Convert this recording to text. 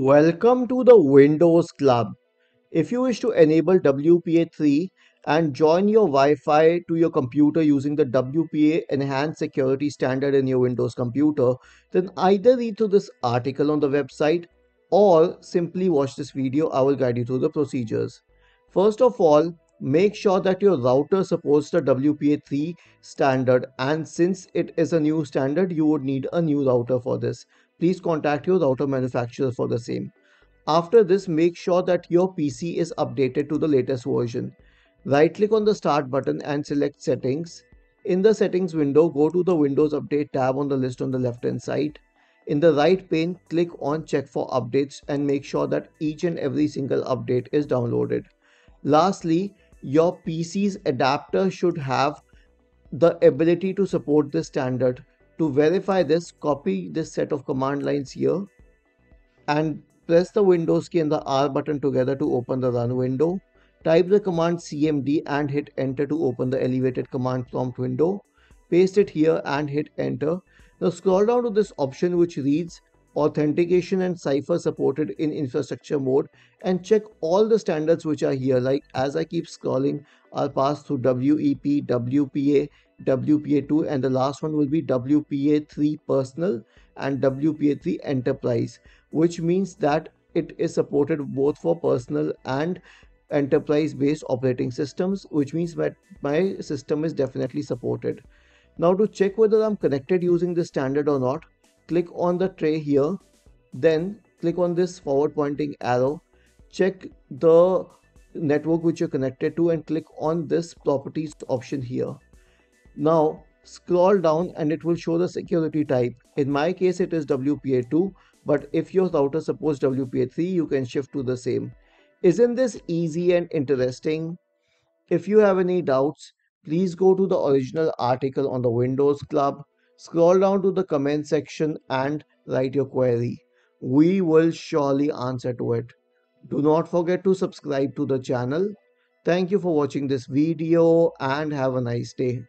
Welcome to the Windows Club. If you wish to enable WPA3 and join your Wi-Fi to your computer using the WPA Enhanced Security Standard in your Windows computer, then either read through this article on the website or simply watch this video. I will guide you through the procedures. First of all, make sure that your router supports the WPA3 standard and since it is a new standard, you would need a new router for this please contact your router manufacturer for the same. After this, make sure that your PC is updated to the latest version. Right click on the start button and select settings. In the settings window, go to the Windows Update tab on the list on the left hand side. In the right pane, click on check for updates and make sure that each and every single update is downloaded. Lastly, your PC's adapter should have the ability to support this standard to verify this, copy this set of command lines here and press the Windows key and the R button together to open the run window. Type the command cmd and hit enter to open the elevated command prompt window. Paste it here and hit enter. Now scroll down to this option which reads authentication and cipher supported in infrastructure mode and check all the standards which are here like as I keep scrolling I'll pass through WEP, WPA, WPA2 and the last one will be WPA3 personal and WPA3 enterprise which means that it is supported both for personal and enterprise based operating systems which means that my system is definitely supported. Now to check whether I'm connected using this standard or not click on the tray here then click on this forward pointing arrow check the network which you're connected to and click on this properties option here now scroll down and it will show the security type. In my case it is WPA2 but if your router supports WPA3 you can shift to the same. Isn't this easy and interesting? If you have any doubts please go to the original article on the Windows Club, scroll down to the comment section and write your query. We will surely answer to it. Do not forget to subscribe to the channel. Thank you for watching this video and have a nice day.